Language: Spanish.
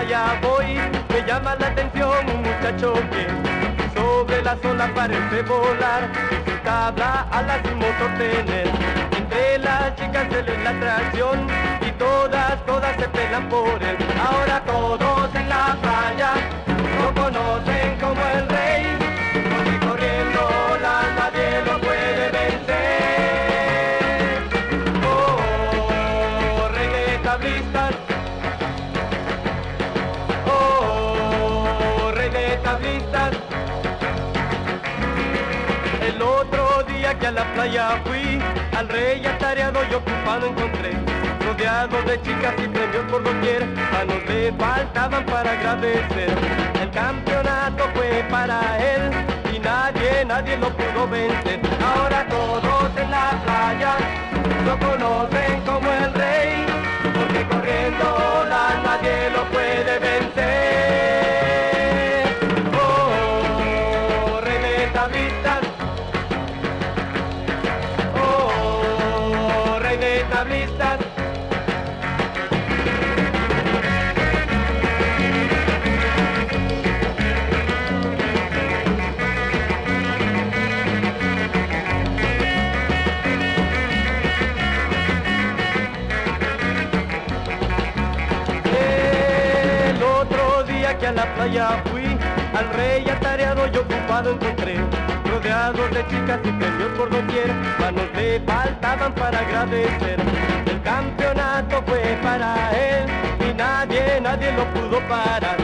mañana que a la playa voy, me llama la atención un muchacho que sobre las olas parece volar y su tabla alas y motor tener. Entre las chicas se le la atracción y todas, todas se pelan por él. Ahora todos en la playa lo conocen como el rey, la playa fui, al rey atareado y ocupado encontré. Rodeado de chicas y premios por doquier, manos le faltaban para agradecer. El campeonato fue para él y nadie, nadie lo pudo vencer. Ahora todos en la playa día que a la playa fui, al rey atareado y ocupado encontré, rodeado de chicas y premios por doquier, manos le faltaban para agradecer. El campeonato fue para él y nadie, nadie lo pudo parar.